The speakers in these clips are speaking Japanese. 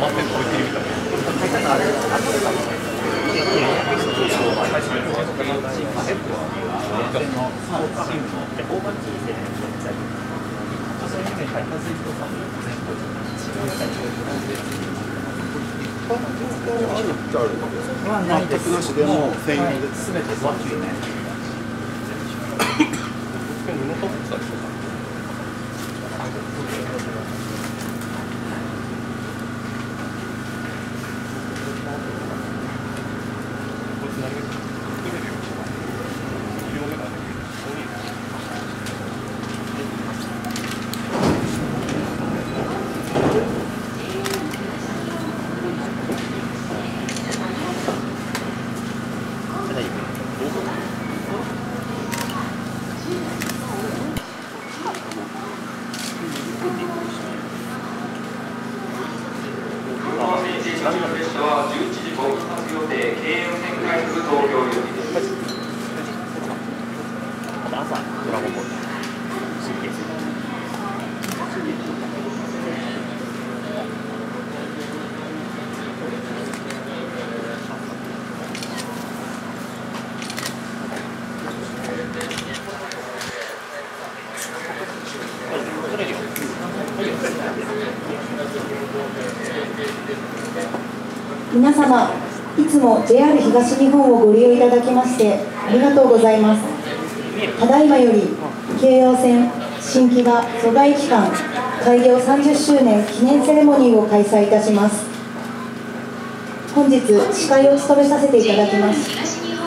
全くなしでも専用です。すべてワッチになりますの電車の列車は11時5分発予定京葉線快速東京行きですあと朝、ドラゴンボール。神経質。取れるよ。皆様いつも JR 東日本をご利用いただきましてありがとうございますただいまより京葉線新木場蘇我駅間開業30周年記念セレモニーを開催いたします。本日司会を務めさせていただきます。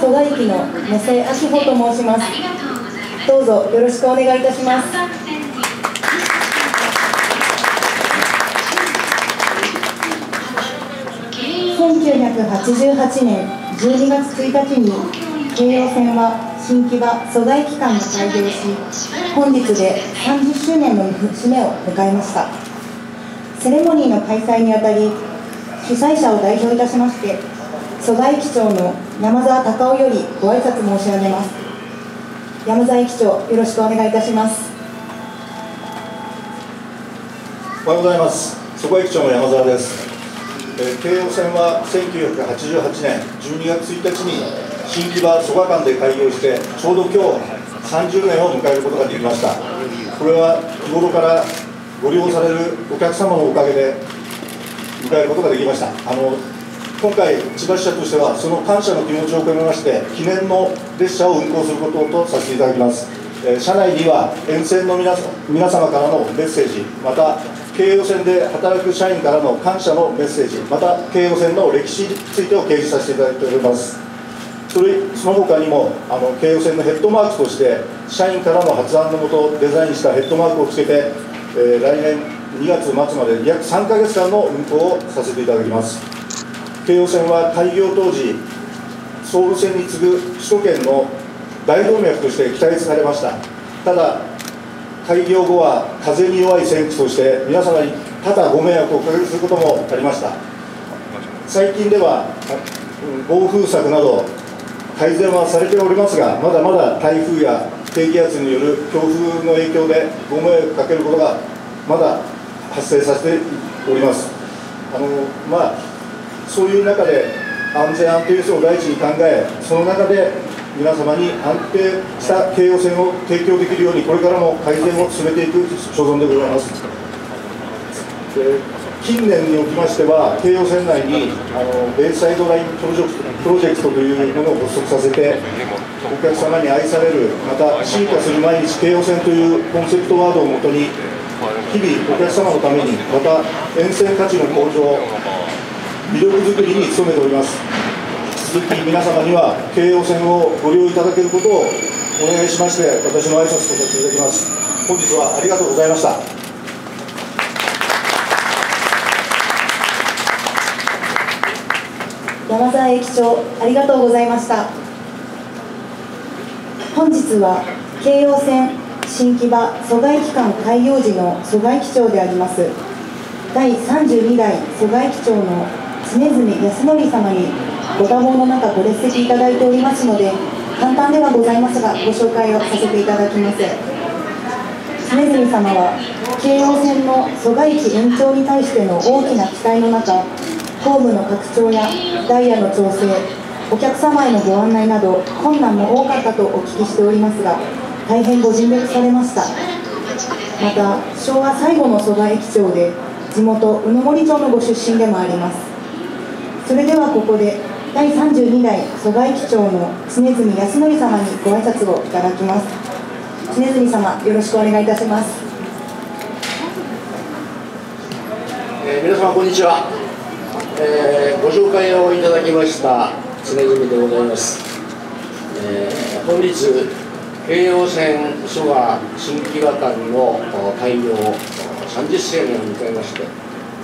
蘇我駅の野瀬明穂と申します。どうぞよろしくお願いいたします。1988年12月1日に京葉線は新木場蘇我駅間が開業し本日で30周年の節目を迎えましたセレモニーの開催にあたり主催者を代表いたしまして蘇我駅長の山澤隆夫よりご挨拶申し上げます山澤駅長よろしくお願いいたしますおはようございます。そこ駅長の山澤です。えー京葉線は1988年12月1日に新木場蘇我間で開業してちょうど今日30年を迎えることができました。これは日頃からご利用されるお客様のおかげで迎えることができました。あの今回千葉支社としてはその感謝の気持ちを込めまして記念の列車を運行することとさせていただきます。えー車内には沿線の皆皆様からのメッセージまた京葉線で働く社員からの感謝のメッセージまた京葉線の歴史についてを掲示させていただいておりますそれその他にもあの京葉線のヘッドマークとして社員からの発案のもとデザインしたヘッドマークをつけて、えー来年2月末まで約3ヶ月間の運行をさせていただきます。京葉線は開業当時総武線に次ぐ首都圏の大動脈として期待されました。ただ開業後は風に弱い線区として皆様に多々ご迷惑をおかけすることもありました。最近では暴風策など改善はされておりますがまだまだ台風や低気圧による強風の影響でご迷惑をかけることがまだ発生させております。あのまあそういう中で安全安定性を第一に考えその中で皆様に安定した京葉線を提供できるようにこれからも改善を進めていく所存でございます。で近年におきましては京葉線内にあのベイサイドラインプロジェクトプロジェクトというものを発足させてお客様に愛されるまた進化する毎日京葉線というコンセプトワードをもとに日々お客様のためにまた沿線価値の向上魅力づくりに努めております。続き皆様には京葉線をご利用いただけることをお願いしまして私の挨拶とさせていただきます。本日はありがとうございました。山澤駅長ありがとうございました。本日は京葉線新木場蘇我駅間開業時の蘇我駅長であります第32代蘇我駅長の常住康則様にご多忙の中ご列席いただいておりますので簡単ではございますがご紹介をさせていただきます。常住様は京王線の蘇我駅延長に対しての大きな期待の中ホームの拡張やダイヤの調整お客様へのご案内など困難も多かったとお聞きしておりますが大変ご尽力されました。また昭和最後の蘇我駅長で地元宇野森町のご出身でもあります。それではここで第32代蘇我駅長の常住康則様にご挨拶をいただきます。常住様よろしくお願いいたします。えー、皆様こんにちは、えー、ご紹介をいただきました常住でございます、えー、本日京葉線蘇我新木場間の開業30周年を迎えまして、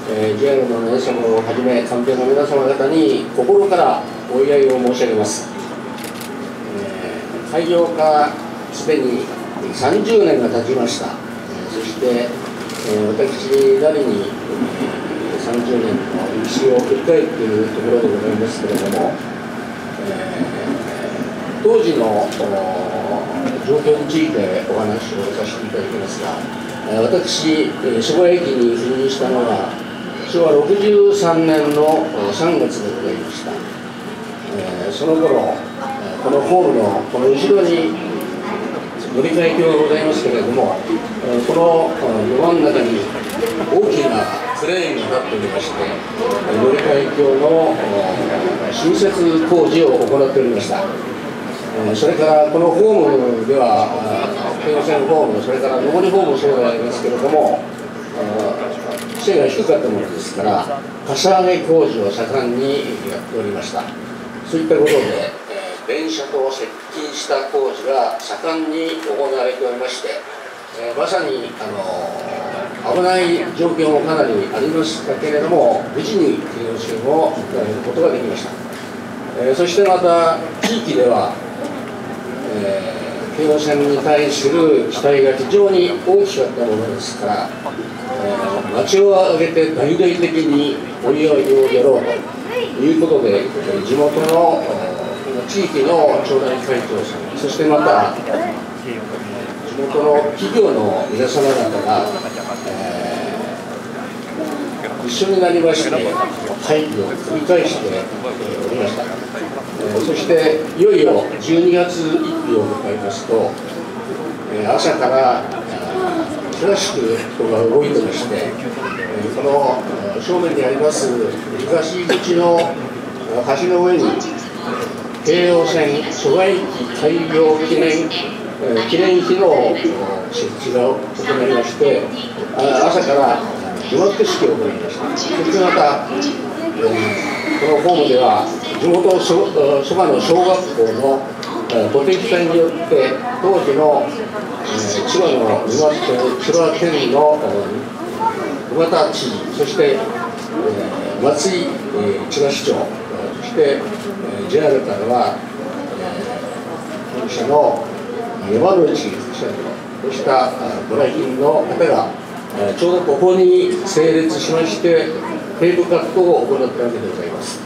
えー、JR の皆様をはじめ関係の皆様方に心からお祝いを申し上げます、えー、開業からすでに30年が経ちました、そして、えー、私なりに30年歴史を振り返っているところでございますけれども、えー、当時の状況についてお話をさせていただきますが、え私、昭和駅に赴任したのは昭和63年の3月でございました。えー、その頃このホームのこの後ろに乗り換え橋がございますけれども、このど真ん中に大きなクレーンが立っておりまして乗り換え橋の新設工事を行っておりました。それからこのホームでは京王線ホームそれから上りホームもそうでありますけれども背が低かったものですからかさ上げ工事を盛んにやっておりました。そういったことで電車と接近した工事が盛んに行われておりまして、えまさにあの危ない状況もかなりありましたけれども無事に京王線を迎えることができました、えー、そしてまた地域では、えー、京王線に対する期待が非常に大きかったものですから、えー、町を挙げて大々的にお祝いをやろうということで地元の地域の町内会長さんそしてまた地元の企業の皆様方が一緒になりまして会議を繰り返しておりました、えそしていよいよ12月1日を迎えますと、え朝から珍しく人が動いてまして、えこの正面にあります東口の橋の上に京王線蘇我駅開業記念記念碑の設置が行われまして朝から祝って式を行いました。そしてまた、え、このホームでは地元そばの小学校のご提起会によって当時の、千葉の岩手千葉県の沼田知事そして、松井、千葉市長そして、えー、JR からは、本社の山内社長としたご来賓の方がちょうどここに整列しましてテーブカットを行ったわけでございます、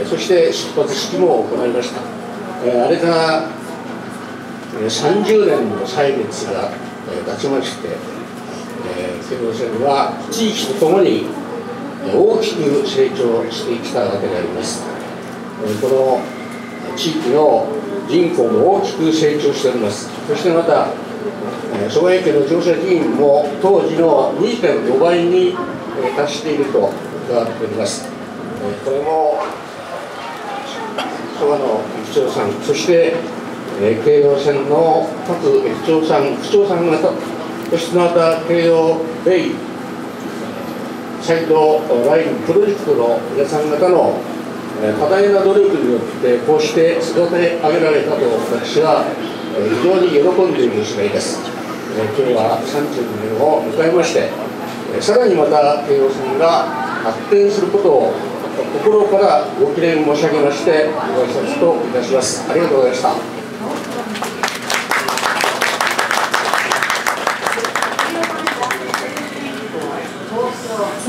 え、そして出発式も行いました、え、あれから30年の歳月が経ちまして、えー、京王線は地域とともに大きく成長してきたわけであります、え、この地域の人口も大きく成長しておりますそしてまた昭和駅の乗車人員も当時の2.5倍に達していると伺っております。これも昭和の駅長さん、そして京葉線の各駅長さん、区長さん方、そしてまた京葉ベイサイドラインプロジェクトの皆さん方の多大な努力によってこうして育て上げられたと私は非常に喜んでいる次第です。え今日は32年を迎えまして、えさらにまた京王線が発展することを心からご記念申し上げましてご挨拶といたします。ありがとうございました。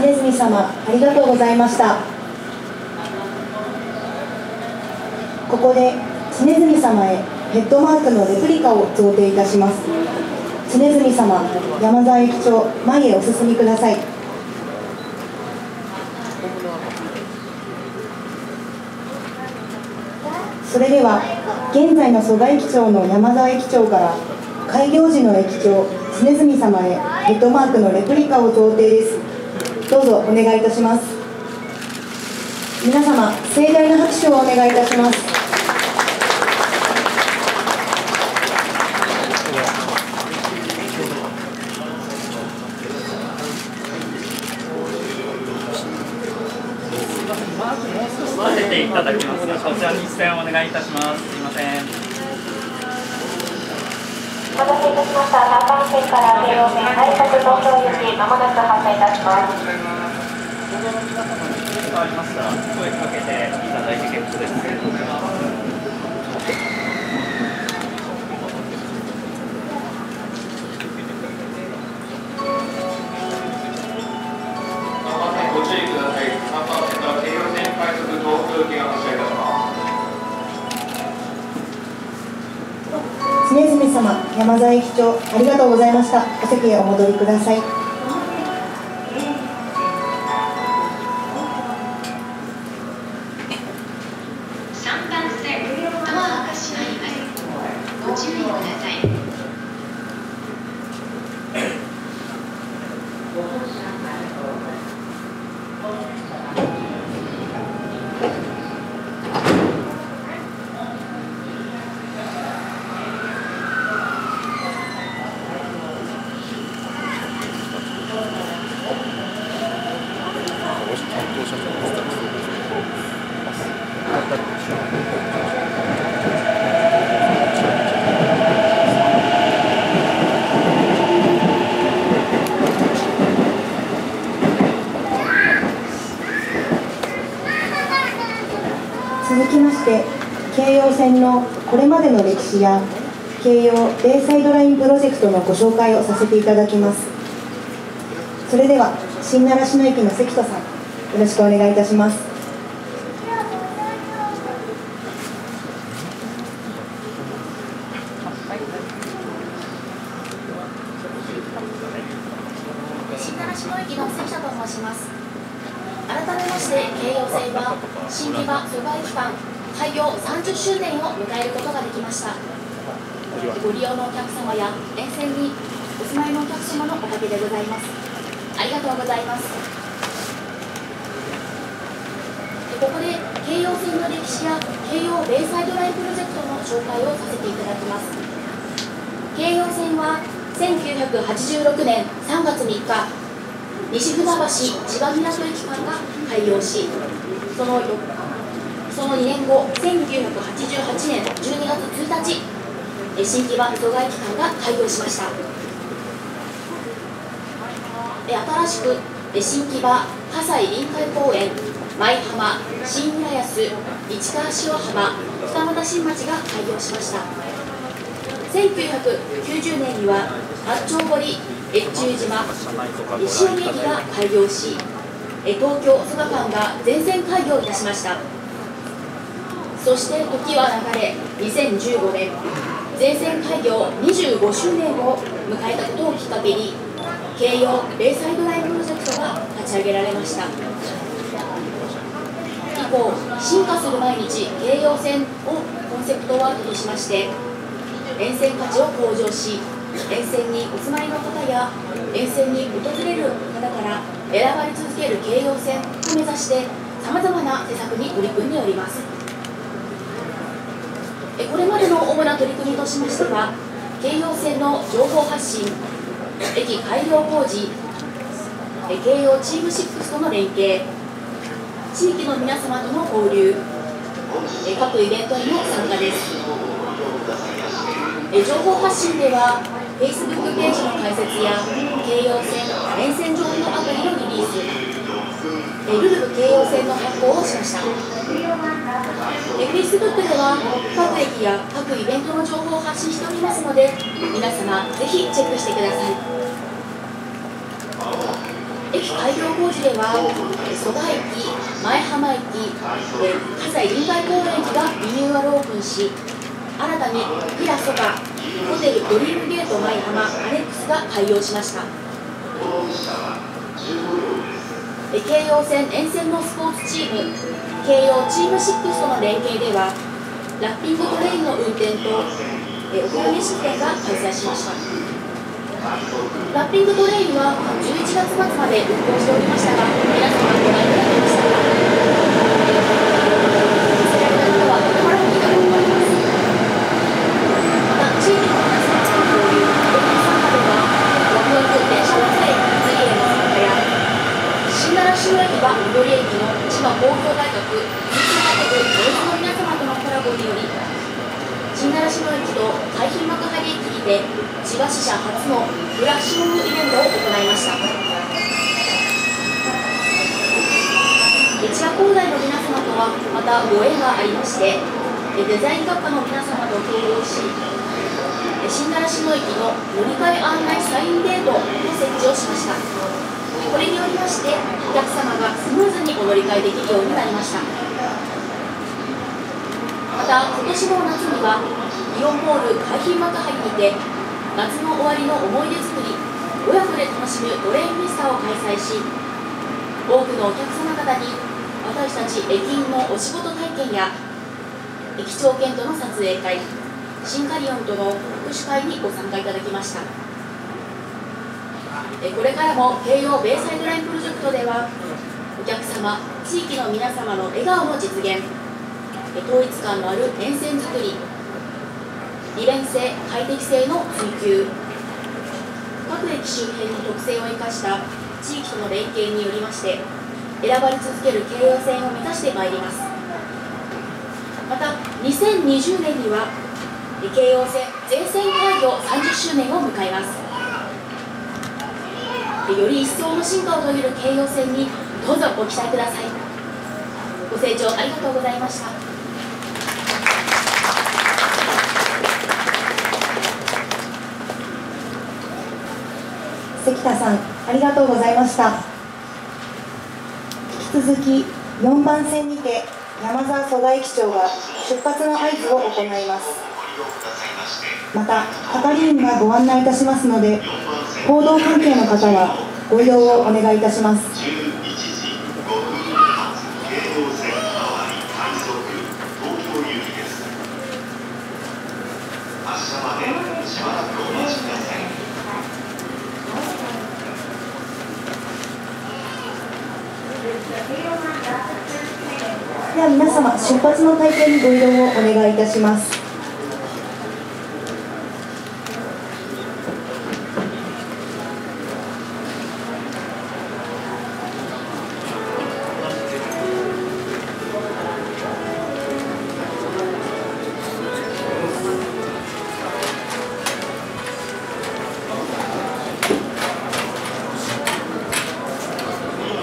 常住様ありがとうございました。ここで常住様へヘッドマークのレプリカを贈呈いたします。常住様山沢駅長前へお進みください。それでは現在の蘇我駅長の山沢駅長から開業時の駅長常住様へヘッドマークのレプリカを贈呈です。どうぞお願いいたします。皆様盛大な拍手をお願いいたします混ぜていただきますこちらに出演お願いいたしますすいませんお待たせいたしました。3番線から京葉線、東京行き、まもなく発車いたします。変わりましたら声かけていただいて結構ですありがとうございました。お席へお戻りください3番線ドアが閉まりますご注意ください続きまして京葉線のこれまでの歴史や京葉ベイサイドラインプロジェクトのご紹介をさせていただきます。それでは新習志野駅の関戸さんよろしくお願いいたします新習志野駅の関田と申します改めまして京葉線は新木場蘇我駅間開業30周年を迎えることができました。ご利用のお客様や沿線にお住まいのお客様のおかげでございます。ありがとうございます。ここで京葉線の歴史や京葉ベイサイドラインプロジェクトの紹介をさせていただきます。京葉線は1986年3月3日西船橋千葉港駅間が開業しそのよその2年後1988年12月1日。新木場蘇我駅間が開業しました。新しく新木場葛西臨海公園舞浜新浦安市川塩浜二俣新町が開業しました。1990年には八丁堀越中島石尾駅が開業し東京蘇我間が全線開業いたしました。そして時は流れ2015年全線開業25周年を迎えたことをきっかけに京葉ベイサイドラインプロジェクトが立ち上げられました。以降進化する毎日京葉線をコンセプトワードとしまして沿線価値を向上し沿線にお住まいの方や沿線に訪れる方から選ばれ続ける京葉線を目指してさまざまな施策に取り組んでおります。これまでの主な取り組みとしましては京葉線の情報発信駅改良工事京葉チーム6との連携地域の皆様との交流各イベントへの参加です。情報発信では Facebook ページの開設や京葉線沿線情報アプリのリリース。ルルブ京葉線の発行をしました。Facebook では各駅や各イベントの情報を発信しておりますので皆様ぜひチェックしてください。駅開業工事ではえ蘇我駅前浜駅葛西臨海公園駅がリニューアルオープンし新たにピラソガホテルドリームゲート舞浜アネックスが開業しました。京葉線沿線のスポーツチーム京葉チーム6との連携ではラッピングトレインの運転とえお披露目式典が開催しました。ラッピングトレインは11月末まで運行しておりましたが皆様ご覧いただけましたかそれらの方はとてもラッキーだと思いますまた地域の皆様との交流イベント参加ではワクワク電車祭り祭りへの参加や新奈良市駅は最寄り駅の千葉工業大学通信大学教授の皆様とのコラボにより新奈良市の駅と海浜幕張駅にて千葉支社初のフラッシュモブイベントを行いました千葉工大の皆様とはまたご縁がありましてデザイン学科の皆様と共同し新奈良市の駅の乗り換え案内サインデートの設置をしました。これによりましてお客様がスムーズにお乗り換えできるようになりました。また今年の夏にはイオンモール海浜幕張にて夏の終わりの思い出作り親子で楽しむドレインフェスタを開催し多くのお客様方に私たち駅員のお仕事体験や駅長犬との撮影会シンカリオンとの握手会にご参加いただきました。これからも京葉ベイサイドラインプロジェクトではお客様地域の皆様の笑顔の実現。統一感のある沿線づくり。利便性快適性の追求。各駅周辺の特性を生かした地域との連携によりまして選ばれ続ける京葉線を目指してまいります。また2020年には京葉線全線開業30周年を迎えます。より一層の進化を遂げる京葉線にどうぞご期待ください。ご清聴ありがとうございました。関田さんありがとうございました。引き続き4番線にて山沢蘇我駅長が出発の合図を行います。また係員がご案内いたしますので報道関係の方はご移動をお願いいたします。では皆様出発の体験にご移動をお願いいたします。